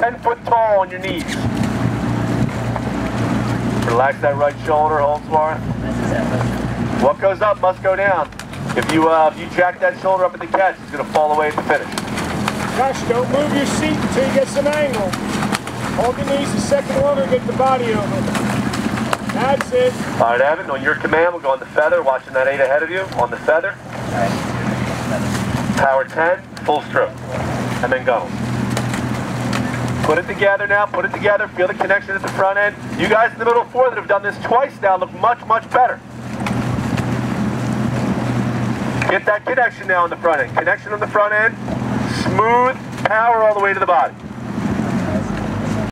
10 foot tall on your knees. Relax that right shoulder, hold smart. What goes up must go down. If you uh, if you jack that shoulder up at the catch, it's gonna fall away at the finish. Gosh, don't move your seat until you get some angle. Hold your knees a second longer, get the body over. That's it. All right, Evan, on your command, we'll go on the feather, watching that eight ahead of you, on the feather. Power 10, full stroke, and then go. Put it together now, put it together, feel the connection at the front end. You guys in the middle four that have done this twice now look much, much better. Get that connection now on the front end. Connection on the front end, smooth power all the way to the body.